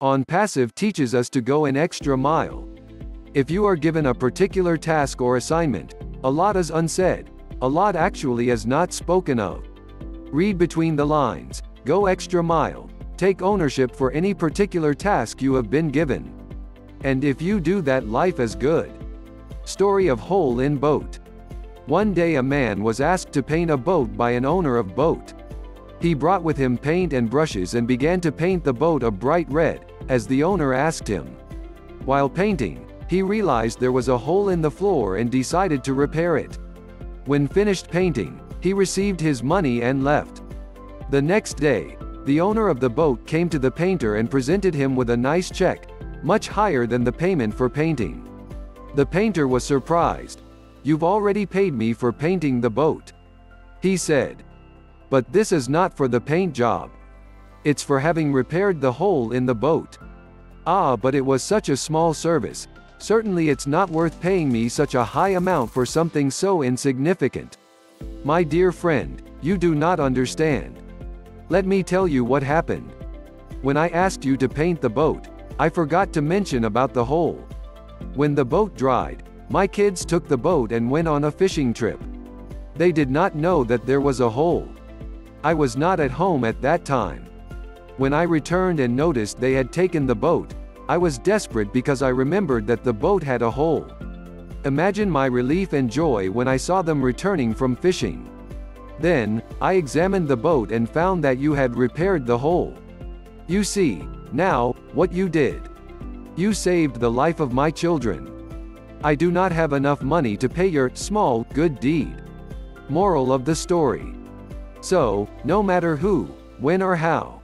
On passive teaches us to go an extra mile. If you are given a particular task or assignment, a lot is unsaid, a lot actually is not spoken of. Read between the lines, go extra mile, take ownership for any particular task you have been given. And if you do that life is good. Story of Hole in Boat. One day a man was asked to paint a boat by an owner of boat. He brought with him paint and brushes and began to paint the boat a bright red, as the owner asked him. While painting, he realized there was a hole in the floor and decided to repair it. When finished painting, he received his money and left. The next day, the owner of the boat came to the painter and presented him with a nice check, much higher than the payment for painting. The painter was surprised. You've already paid me for painting the boat. He said. But this is not for the paint job. It's for having repaired the hole in the boat. Ah but it was such a small service, certainly it's not worth paying me such a high amount for something so insignificant. My dear friend, you do not understand. Let me tell you what happened. When I asked you to paint the boat, I forgot to mention about the hole. When the boat dried, my kids took the boat and went on a fishing trip. They did not know that there was a hole. I was not at home at that time. When I returned and noticed they had taken the boat, I was desperate because I remembered that the boat had a hole. Imagine my relief and joy when I saw them returning from fishing. Then, I examined the boat and found that you had repaired the hole. You see, now, what you did. You saved the life of my children. I do not have enough money to pay your small good deed. Moral of the story. So, no matter who, when or how,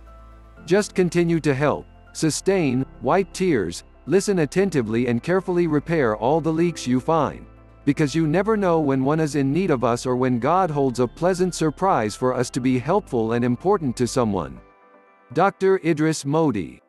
just continue to help, sustain, wipe tears, listen attentively and carefully repair all the leaks you find because you never know when one is in need of us or when God holds a pleasant surprise for us to be helpful and important to someone. Dr. Idris Modi